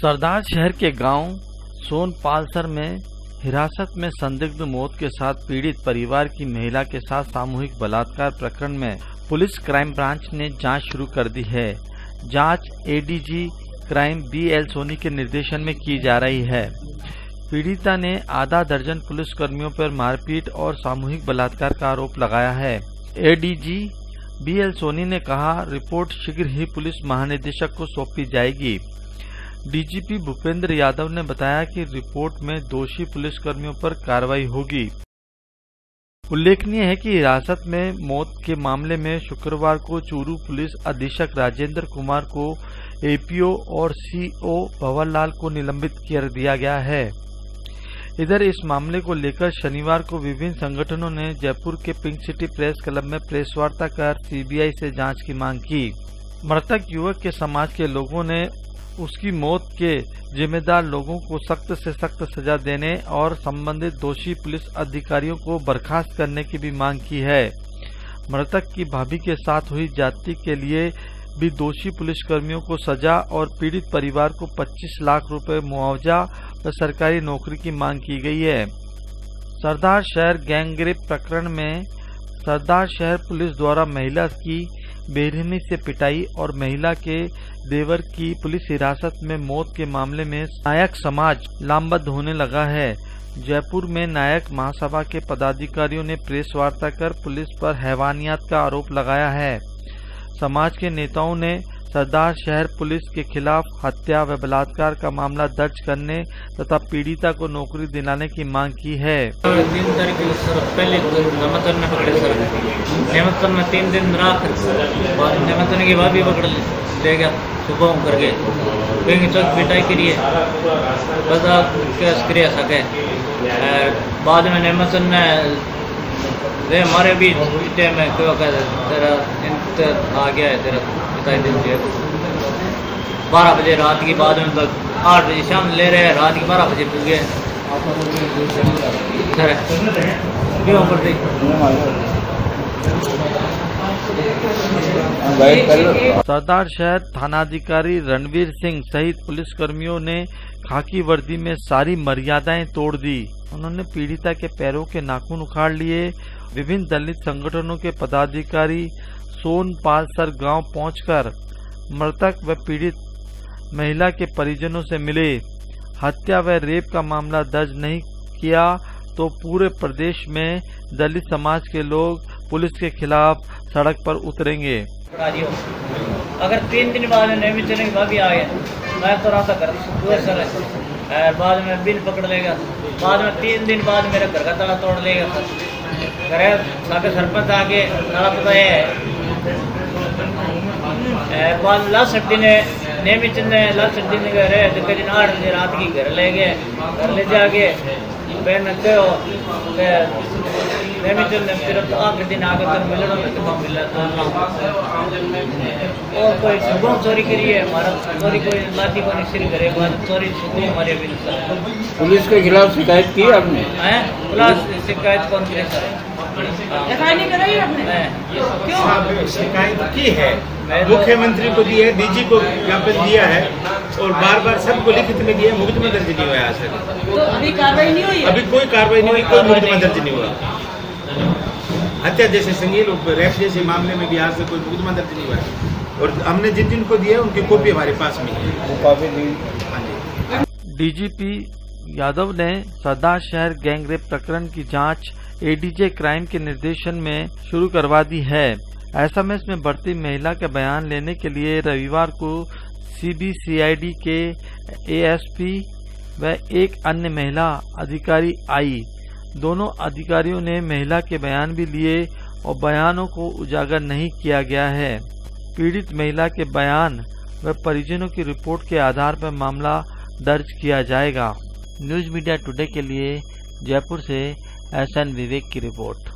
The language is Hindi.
सरदार शहर के गाँव सोन पालसर में हिरासत में संदिग्ध मौत के साथ पीड़ित परिवार की महिला के साथ सामूहिक बलात्कार प्रकरण में पुलिस क्राइम ब्रांच ने जाँच शुरू कर दी है। जाँच ADG crime B L Soni के निर्देशन में की जा रही है। पीड़िता ने आधा दर्जन पुलिस कर्मियों पर मारपीट और सामूहिक बलात्कार का आरोप लगाया है। एडीजी बी एल सोनी ने कहा, रिपोर्ट शीघ्र ही पुलिस महानिदेशक को सौंपी जाएगी। डीजीपी भूपेंद्र यादव ने बताया कि रिपोर्ट में दोषी पुलिसकर्मियों पर कार्रवाई होगी। उल्लेखनीय है कि हिरासत में मौत के मामले में शुक्रवार को चूरू पुलिस अधीक्षक राजेंद्र कुमार को एपीओ और सीओ भवरलाल को निलंबित कर दिया गया है। इधर इस मामले को लेकर शनिवार को विभिन्न संगठनों ने जयपुर के पिंक सिटी प्रेस क्लब में प्रेस वार्ता कर सीबीआई से जाँच की मांग की। मृतक युवक के समाज के लोगों ने उसकी मौत के जिम्मेदार लोगों को सख्त से सख्त सजा देने और संबंधित दोषी पुलिस अधिकारियों को बर्खास्त करने की भी मांग की है। मृतक की भाभी के साथ हुई जाति के लिए भी दोषी पुलिसकर्मियों को सजा और पीड़ित परिवार को 25 लाख रुपए मुआवजा व सरकारी नौकरी की मांग की गई है। सरदार शहर गैंगरेप प्रकरण में सरदार शहर पुलिस द्वारा महिला की बेरहमी से पिटाई और महिला के देवर की पुलिस हिरासत में मौत के मामले में नायक समाज लामबद्ध होने लगा है। जयपुर में नायक महासभा के पदाधिकारियों ने प्रेस वार्ता कर पुलिस पर हैवानियत का आरोप लगाया है। समाज के नेताओं ने सरदार शहर पुलिस के खिलाफ हत्या व बलात्कार का मामला दर्ज करने तथा पीड़िता को नौकरी दिलाने की मांग की है। तीन तारीख सर, पहले में पकड़े सर। में तीन दिन रात बाद की भाभी पकड़ ले गया, सुबह करके। चौक पिटाई बस सके बाद में नेमतन ने हमारे भी में तेरा इंत आ गया है तेरा पिताई दिन दिया बारह बजे रात की बाद में तक आठ बजे शाम ले रहे हैं रात की बारह बजे पूगे सर क्यों करते सरदार शहर थानाधिकारी रणवीर सिंह सहित पुलिस कर्मियों ने खाकी वर्दी में सारी मर्यादाएँ तोड़ दी। उन्होंने पीड़िता के पैरों के नाखून उखाड़ लिए। विभिन्न दलित संगठनों के पदाधिकारी सोन पालसर गाँव पहुंचकर मृतक व पीड़ित महिला के परिजनों से मिले। हत्या व रेप का मामला दर्ज नहीं किया तो पूरे प्रदेश में दलित समाज के लोग पुलिस के खिलाफ सड़क पर उतरेंगे। अगर तीन दिन बाद में नहीं चलने के आ गए मैं तो रहा पूरे सर। बाद में बिल पकड़ लेगा। बाद में तीन दिन बाद मेरे घर का ताला तोड़ लेगा। सर करे आगे सरपंच आके ताला पता है। लास्ट दिन नेमी चंद लास्ट दिन गए तो कहीं आठ बजे रात की घर ले गए घर ले जाके बहन कहो नेमी चंद आखिरी दिन आगे तो मिलना तो मिला तो और कोई सुबह चोरी करी है हमारा चोरी कोई लाठी को करे चोरी सुबह हमारे बिल पुलिस के खिलाफ शिकायत की आपने हैं पुलिस शिकायत कौन करे सर कराई आपने? क्यों? शिकायत की है। मुख्यमंत्री को दी है डीजी को ज्ञापन दिया है और बार बार सबको लिखित में दिया मुकदमा दर्ज नहीं हुआ आज तक। तो अभी कार्रवाई नहीं हुई अभी कोई कार्रवाई नहीं हुई कोई मुकदमा दर्ज नहीं हुआ। हत्या जैसे संगीन रेप जैसे मामले में भी आज तक कोई मुकदमा दर्ज नहीं हुआ है। और हमने जिन जिन को दिया है उनकी कॉपी हमारे पास में है। हाँ जी। डीजीपी यादव ने सरदार शहर गैंगरेप प्रकरण की जाँच एडीजे क्राइम के निर्देशन में शुरू करवा दी है। एसएमएस में बढ़ती महिला का बयान लेने के लिए रविवार को सीबीसीआईडी के एएसपी व एक अन्य महिला अधिकारी आई। दोनों अधिकारियों ने महिला के बयान भी लिए और बयानों को उजागर नहीं किया गया है। पीड़ित महिला के बयान व परिजनों की रिपोर्ट के आधार पर मामला दर्ज किया जाएगा। न्यूज़ मीडिया टुडे के लिए जयपुर से एस एन विवेक की रिपोर्ट।